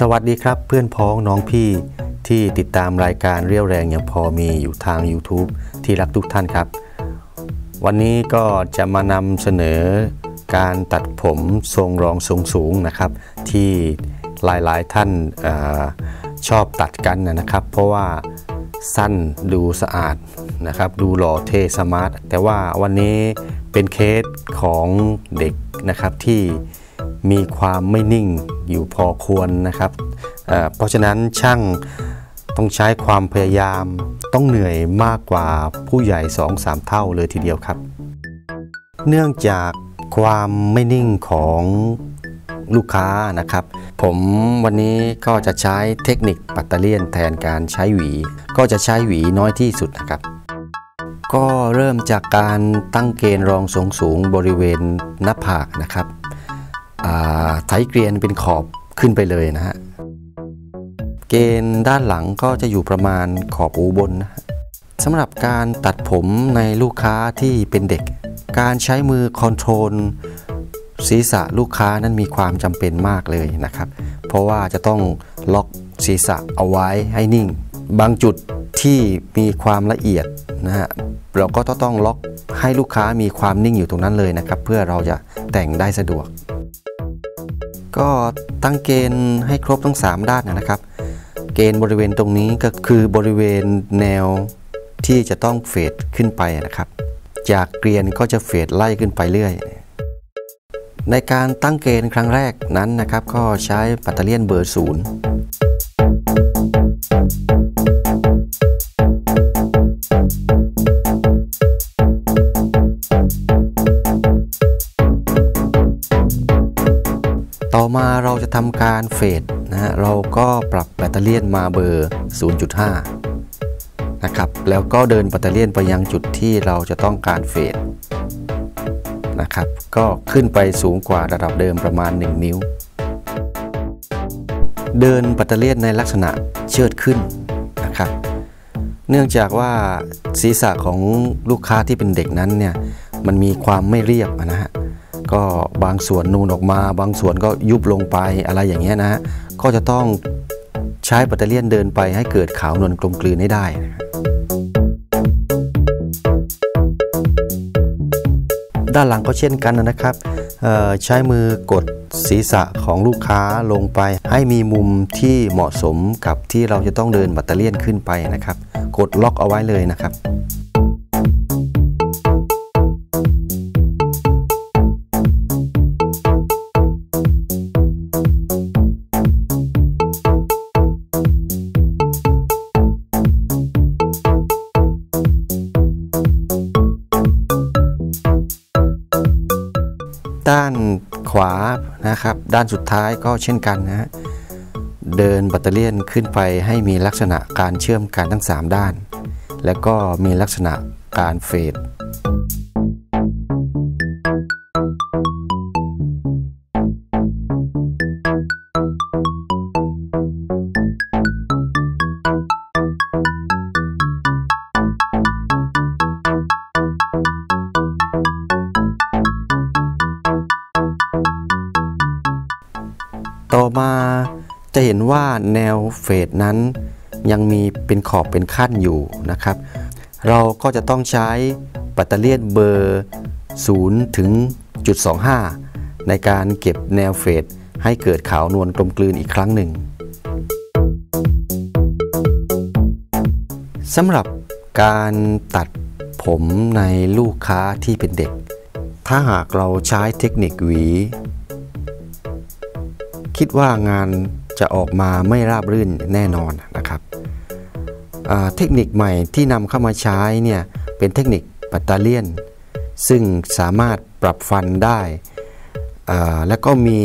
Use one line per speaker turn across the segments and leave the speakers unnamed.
สวัสดีครับเพื่อนพ้องน้องพี่ที่ติดตามรายการเรียวแรงอย่างพอมีอยู่ทาง YouTube ที่รักทุกท่านครับ วันนี้ก็จะมานำเสนอการตัดผมทรงรองทรงสูงนะครับ ที่หลายๆท่านอชอบตัดกันนะครับ เพราะว่าสั้นดูสะอาดนะครับ ดูหล่อเท่สมาร์ทแต่ว่าวันนี้เป็นเคสของเด็กนะครับที่ มีความไม่นิ่งอยู่พอควรนะครับเเพราะฉะนั้นช่างต้องใช้ความพยายามต้องเหนื่อยมากกว่าผู้ใหญ่ 2-3 เท่าเลยทีเดียวครับ เนื่องจากความไม่นิ่งของลูกค้านะครับ ผมวันนี้ก็จะใช้เทคนิคปัตเตเลียนแทนการใช้หวี ก็จะใช้หวีน้อยที่สุดนะครับ ก็เริ่มจากการตั้งเกณฑ์รองสูงสูงบริเวณหน้าผากนะครับ ไถเกรียนเป็นขอบขึ้นไปเลยนะฮะ เกณฑ์ด้านหลังก็จะอยู่ประมาณขอบอูบนนะสำหรับการตัดผมในลูกค้าที่เป็นเด็ก การใช้มือคอนโทรลศีรษะลูกค้านั้นมีความจำเป็นมากเลยนะครับ เพราะว่าจะต้องล็อกศีรษะเอาไว้ให้นิ่ง บางจุดที่มีความละเอียดนะฮะเราก็ต้องล็อกให้ลูกค้ามีความนิ่งอยู่ตรงนั้นเลยนะครับ เพื่อเราจะแต่งได้สะดวก ก็ตั้งเกณฑ์ให้ครบทั้ง 3 ด้านนะครับ เกณฑ์บริเวณตรงนี้ก็คือบริเวณแนวที่จะต้องเฟดขึ้นไปนะครับ จากเกรียนก็จะเฟดไล่ขึ้นไปเรื่อย ในการตั้งเกณฑ์ครั้งแรกนั้นนะครับ ก็ใช้ปัตเตอร์เลียนเบอร์ศูนย์ ทำการเฟดนะฮะเราก็ปรับแบตเตอรี่มาเบอร์ 0.5 นะครับ แล้วก็เดินแบตเตอรี่ไปยังจุดที่เราจะต้องการเฟดนะครับ ก็ขึ้นไปสูงกว่าระดับเดิมประมาณ 1 นิ้ว เดินแบตเตอรี่ในลักษณะเชิดขึ้นนะครับ เนื่องจากว่าศีรษะของลูกค้าที่เป็นเด็กนั้นเนี่ย มันมีความไม่เรียบนะฮะ ก็บางส่วนนูนออกมา บางส่วนก็ยุบลงไปอะไรอย่างเงี้ยนะ ก็จะต้องใช้ปัตเตอร์เลียนเดินไปให้เกิดขาวนวลกลมกลืนให้ได้นะด้านหลังก็เช่นกันนะครับใช้มือกดศีรษะของลูกค้าลงไป ให้มีมุมที่เหมาะสมกับที่เราจะต้องเดินบัตเตอร์เลียนขึ้นไปนะครับ กดล็อกเอาไว้เลยนะครับ ด้านขวานะครับ ด้านสุดท้ายก็เช่นกันนะเดินแบตเตอรี่ขึ้นไปให้มีลักษณะการเชื่อมกันทั้ง 3 ด้าน แล้วก็มีลักษณะการเฟด ว่าแนวเฟดนั้นยังมีเป็นขอบเป็นขั้นอยู่นะครับ เราก็จะต้องใช้ปัตเตอร์เลียนเบอร์0ถึงจุด25 ในการเก็บแนวเฟดให้เกิดขาวนวลกลมกลืนอีกครั้งหนึ่งสำหรับการตัดผมในลูกค้าที่เป็นเด็ก ถ้าหากเราใช้เทคนิคหวี คิดว่างาน จะออกมาไม่ราบรื่นแน่นอนนะครับเทคนิคใหม่ที่นำเข้ามาใช้เนี่ยเป็นเทคนิคปัตตาเลียน ซึ่งสามารถปรับฟันได้และก็มี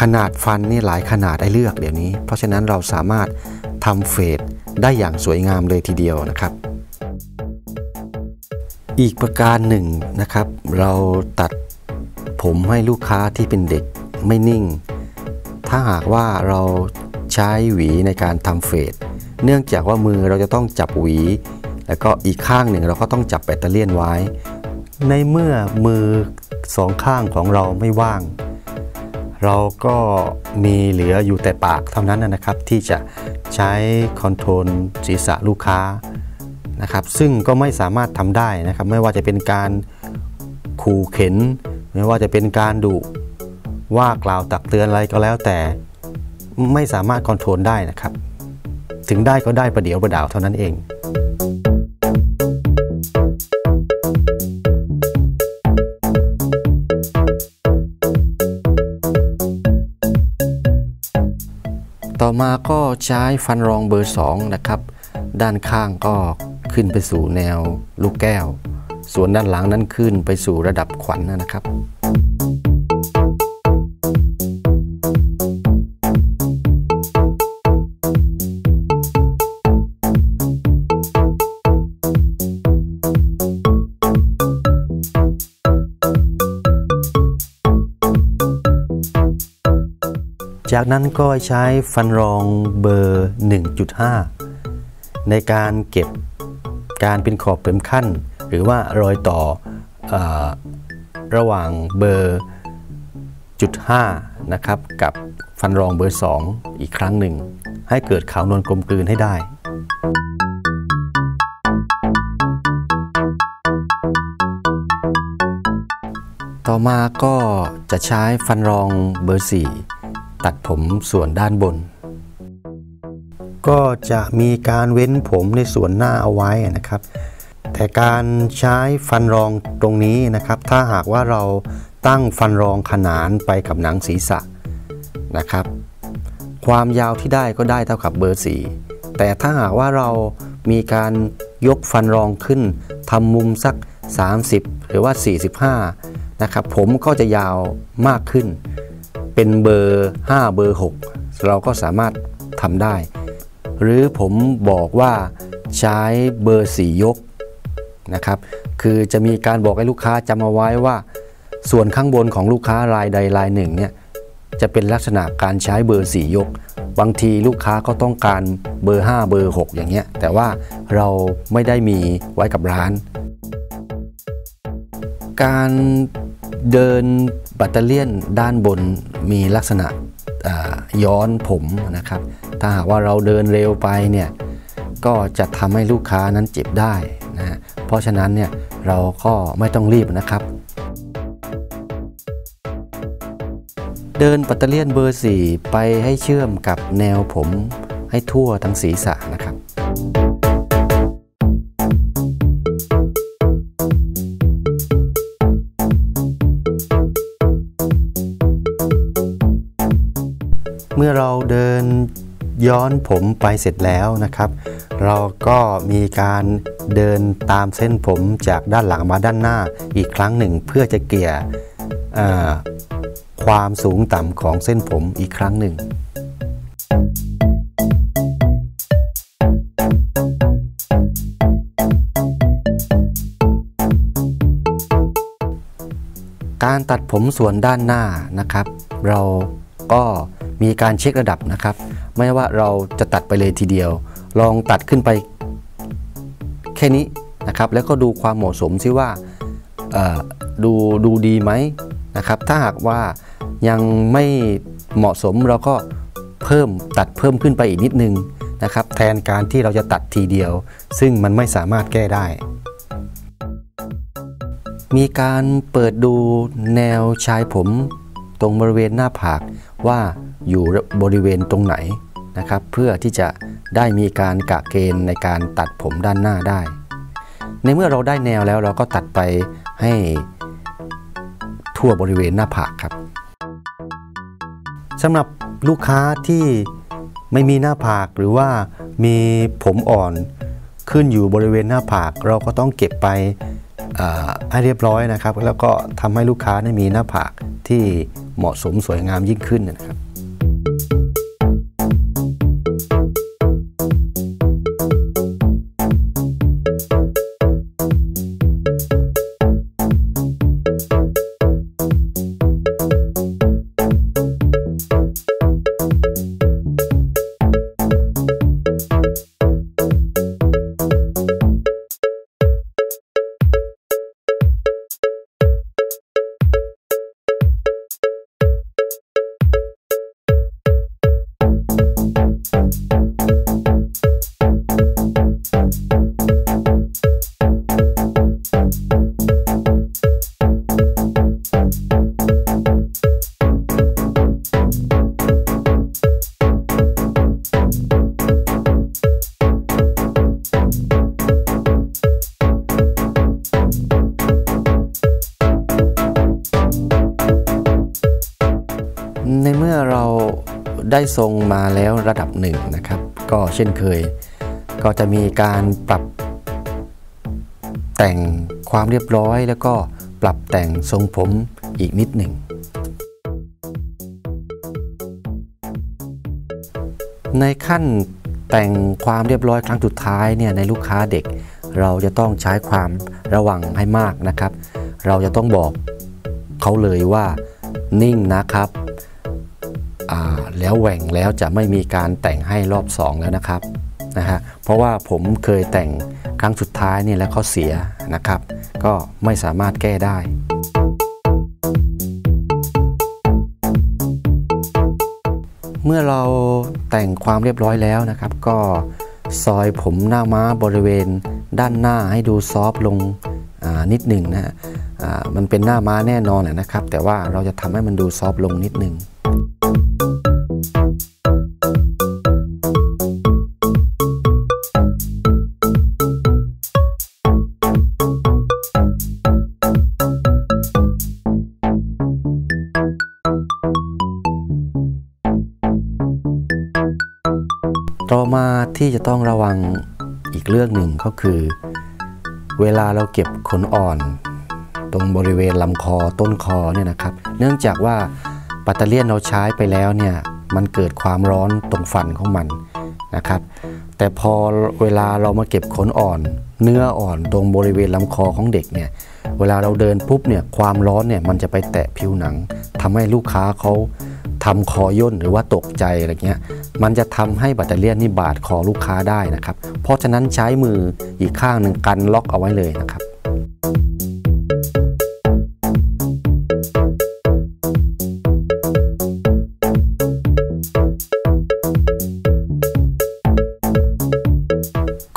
ขนาดฟันนี่หลายขนาดได้เลือกเดี๋ยวนี้ เพราะฉะนั้นเราสามารถทำเฟดได้อย่างสวยงามเลยทีเดียวนะครับ อีกประการหนึ่งนะครับ เราตัดผมให้ลูกค้าที่เป็นเด็กไม่นิ่ง ถ้าหากว่าเราใช้หวีในการทำเฟดเนื่องจากว่ามือเราจะต้องจับหวี แล้วก็อีกข้างหนึ่งเราก็ต้องจับแบตเตอรี่ไว้ ในเมื่อมือสองข้างของเราไม่ว่าง เราก็มีเหลืออยู่แต่ปากเท่านั้นนะครับ ที่จะใช้คอนโทรลศีรษะลูกค้านะครับ ซึ่งก็ไม่สามารถทำได้นะครับ ไม่ว่าจะเป็นการขู่เข็น ไม่ว่าจะเป็นการดุ ว่ากล่าวตักเตือนอะไรก็แล้วแต่ไม่สามารถคอนโทรลได้นะครับ ถึงได้ก็ได้ประเดี๋ยวประดาวเท่านั้นเอง ต่อมาก็ใช้ฟันรองเบอร์ 2 นะครับ ด้านข้างก็ขึ้นไปสู่แนวลูกแก้ว ส่วนด้านหลังนั้นขึ้นไปสู่ระดับขวัญนนะครับ จากนั้นก็ใช้ฟันรองเบอร์ 1.5 ในการเก็บการเป็นขอบเป็นขั้น หรือว่ารอยต่ออระหว่างเบอร์จุด5นะครับกับฟันรองเบอร์ 2 อีกครั้งหนึ่ง ให้เกิดขาวนวลกลมกลืนให้ได้ต่อมาก็จะใช้ฟันรองเบอร์ 4 ตัดผมส่วนด้านบน ก็จะมีการเว้นผมในส่วนหน้าเอาไว้นะครับ แต่การใช้ฟันรองตรงนี้นะครับ ถ้าหากว่าเราตั้งฟันรองขนานไปกับหนังศีรษะนะครับ ความยาวที่ได้ก็ได้เท่ากับเบอร์4แต่ถ้าหากว่าเรามีการยกฟันรองขึ้นทำมุมสัก 30 หรือว่า 45นะครับผมก็จะยาวมากขึ้น เป็นเบอร์ 5 เบอร์ 6 เราก็สามารถทำได้ หรือผมบอกว่าใช้เบอร์ 4 ยกนะครับคือจะมีการบอกให้ลูกค้าจำเอาไว้ว่า ส่วนข้างบนของลูกค้ารายใดรายหนึ่งเนี่ยจะเป็นลักษณะการใช้เบอร์ 4 ยก บางทีลูกค้าก็ต้องการเบอร์ 5 เบอร์ 6 อย่างเงี้ยแต่ว่าเราไม่ได้มีไว้กับร้าน การเดินบัตเตอเลียนด้านบน มีลักษณะย้อนผมนะครับ ถ้าหากว่าเราเดินเร็วไปเนี่ยก็จะทำให้ลูกค้านั้นเจ็บได้นะเพราะฉะนั้นเนี่ยเราก็ไม่ต้องรีบนะครับ เดินปัตเตอร์เลียนเบอร์ 4 ไปให้เชื่อมกับแนวผมให้ทั่วทั้งศีรษะนะครับ เมื่อเราเดินย้อนผมไปเสร็จแล้วนะครับ เราก็มีการเดินตามเส้นผมจากด้านหลังมาด้านหน้าอีกครั้งหนึ่งเพื่อจะเกี่ยความสูงต่ำของเส้นผมอีกครั้งหนึ่งการตัดผมส่วนด้านหน้านะครับ เราก็ มีการเช็คระดับนะครับ ไม่ว่าเราจะตัดไปเลยทีเดียว ลองตัดขึ้นไปแค่นี้นะครับ แล้วก็ดูความเหมาะสมซิว่าดูดูดีไหมนะครับ ถ้าหากว่ายังไม่เหมาะสมเราก็เพิ่มตัดเพิ่มขึ้นไปอีกนิดนึงนะครับ แทนการที่เราจะตัดทีเดียว ซึ่งมันไม่สามารถแก้ได้ มีการเปิดดูแนวชายผมตรงบริเวณหน้าผาก ว่าอยู่บริเวณตรงไหนนะครับ เพื่อที่จะได้มีการกะเกณฑ์ในการตัดผมด้านหน้าได้ ในเมื่อเราได้แนวแล้วเราก็ตัดไปให้ทั่วบริเวณหน้าผากครับสำหรับลูกค้าที่ไม่มีหน้าผากหรือว่ามีผมอ่อนขึ้นอยู่บริเวณหน้าผาก เราก็ต้องเก็บไป ให้เรียบร้อยนะครับ แล้วก็ทำให้ลูกค้าได้มีหน้าผากที่เหมาะสมสวยงามยิ่งขึ้นนะครับ ได้ทรงมาแล้วระดับหนึ่งนะครับ ก็เช่นเคย ก็จะมีการปรับ แต่งความเรียบร้อย แล้วก็ปรับแต่งทรงผมอีกนิดหนึ่ง ในขั้นแต่งความเรียบร้อยครั้งสุดท้ายเนี่ยในลูกค้าเด็ก เราจะต้องใช้ความระวังให้มากนะครับ เราจะต้องบอกเขาเลยว่านิ่งนะครับ แล้วแหว่งแล้วจะไม่มีการแต่งให้รอบ 2 แล้วนะครับนะฮะเพราะว่าผมเคยแต่งครั้งสุดท้ายนี่แล้วเขาเสียนะครับ ก็ไม่สามารถแก้ได้ เมื่อเราแต่งความเรียบร้อยแล้วนะครับ ก็ซอยผมหน้าม้าบริเวณด้านหน้าให้ดูซอฟลงนิดหนึ่งนะมันเป็นหน้าม้าแน่นอนนะครับ แต่ว่าเราจะทำให้มันดูซอฟลงนิดหนึ่ง ที่จะต้องระวังอีกเรื่องหนึ่งก็คือ เวลาเราเก็บขนอ่อน ตรงบริเวณลำคอต้นคอเนี่ยนะครับ เนื่องจากว่าปัตเตอร์เลียนเราใช้ไปแล้วเนี่ยมันเกิดความร้อนตรงฟันของมันนะครับ แต่พอเวลาเรามาเก็บขนอ่อน เนื้ออ่อนตรงบริเวณลำคอของเด็กเนี่ยเวลาเราเดินปุ๊บเนี่ยความร้อนเนี่ยมันจะไปแตะผิวหนังทำให้ลูกค้าเขาทำคอย่นหรือว่าตกใจอะไรเงี้ย มันจะทำให้แบตเตอรี่นี่บาดคอลูกค้าได้นะครับ เพราะฉะนั้นใช้มืออีกข้างหนึ่งกันล็อกเอาไว้เลยนะครับ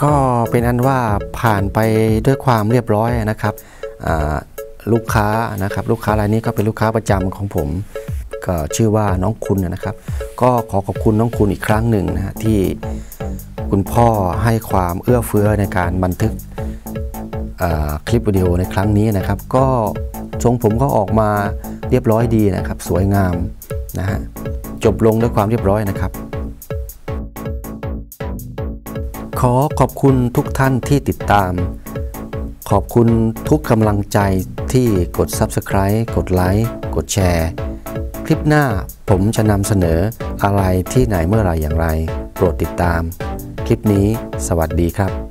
ก็เป็นอันว่าผ่านไปด้วยความเรียบร้อยนะครับลูกค้านะครับ ลูกค้ารายนี้ก็เป็นลูกค้าประจำของผม ก็ชื่อว่าน้องคุณนะครับ ก็ขอขอบคุณน้องคุณอีกครั้งหนึ่งนะฮะที่คุณพ่อให้ความเอื้อเฟื้อในการบันทึกคลิปวิดีโอในครั้งนี้นะครับ ก็ทรงผมก็ออกมาเรียบร้อยดีนะครับ สวยงามนะฮะจบลงด้วยความเรียบร้อยนะครับ ขอขอบคุณทุกท่านที่ติดตาม ขอบคุณทุกกำลังใจที่กด Subscribe กดไลค์กดแชร์ คลิปหน้า ผมจะนำเสนออะไรที่ไหนเมื่อไรอย่างไร โปรดติดตาม คลิปนี้สวัสดีครับ